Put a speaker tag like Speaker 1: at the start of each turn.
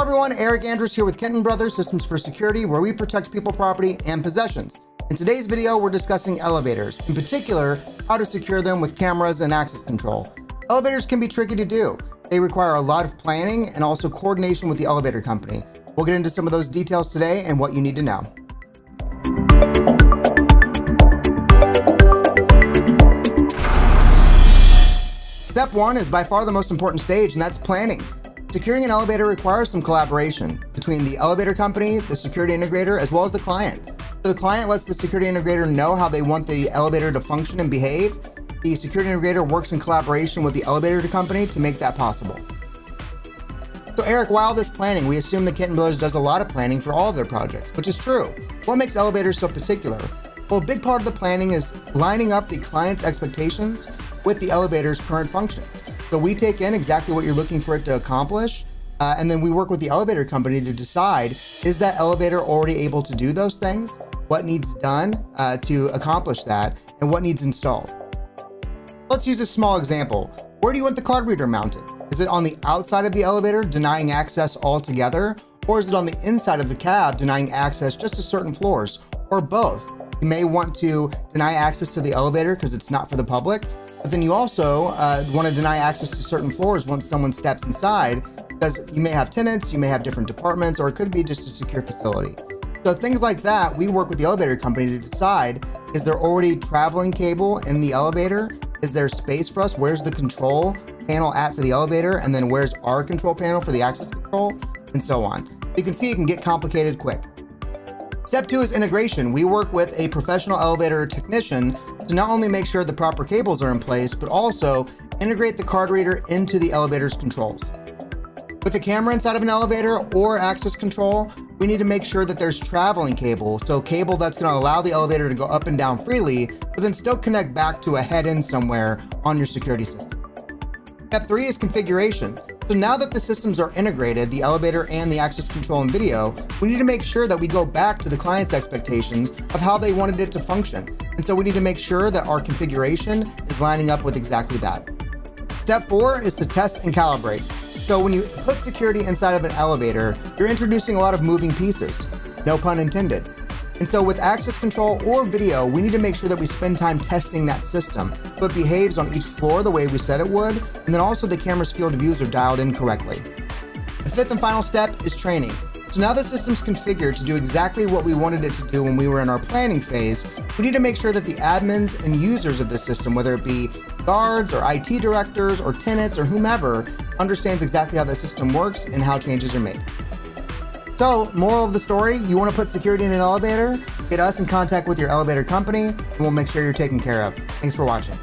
Speaker 1: everyone, Eric Andrews here with Kenton Brothers Systems for Security, where we protect people, property, and possessions. In today's video, we're discussing elevators, in particular, how to secure them with cameras and access control. Elevators can be tricky to do. They require a lot of planning and also coordination with the elevator company. We'll get into some of those details today and what you need to know. Step one is by far the most important stage, and that's planning. Securing an elevator requires some collaboration between the elevator company, the security integrator, as well as the client. The client lets the security integrator know how they want the elevator to function and behave. The security integrator works in collaboration with the elevator company to make that possible. So Eric, while this planning, we assume that Kenton Brothers does a lot of planning for all of their projects, which is true. What makes elevators so particular? Well, a big part of the planning is lining up the client's expectations with the elevator's current functions. So we take in exactly what you're looking for it to accomplish, uh, and then we work with the elevator company to decide is that elevator already able to do those things? What needs done uh, to accomplish that, and what needs installed? Let's use a small example. Where do you want the card reader mounted? Is it on the outside of the elevator, denying access altogether? Or is it on the inside of the cab, denying access just to certain floors? Or both? You may want to deny access to the elevator because it's not for the public, but then you also uh, want to deny access to certain floors once someone steps inside because you may have tenants, you may have different departments, or it could be just a secure facility. So things like that, we work with the elevator company to decide, is there already traveling cable in the elevator? Is there space for us? Where's the control panel at for the elevator? And then where's our control panel for the access control? And so on. So you can see it can get complicated quick. Step two is integration. We work with a professional elevator technician to not only make sure the proper cables are in place, but also integrate the card reader into the elevator's controls. With a camera inside of an elevator or access control, we need to make sure that there's traveling cable, so cable that's going to allow the elevator to go up and down freely, but then still connect back to a head-end somewhere on your security system. Step three is configuration. So now that the systems are integrated, the elevator and the access control and video, we need to make sure that we go back to the client's expectations of how they wanted it to function. And so we need to make sure that our configuration is lining up with exactly that. Step four is to test and calibrate. So when you put security inside of an elevator, you're introducing a lot of moving pieces, no pun intended. And so with access control or video, we need to make sure that we spend time testing that system so it behaves on each floor the way we said it would, and then also the camera's field of views are dialed in correctly. The fifth and final step is training. So now the system's configured to do exactly what we wanted it to do when we were in our planning phase, we need to make sure that the admins and users of the system, whether it be guards or IT directors or tenants or whomever, understands exactly how the system works and how changes are made. So, moral of the story, you want to put security in an elevator? Get us in contact with your elevator company, and we'll make sure you're taken care of. Thanks for watching.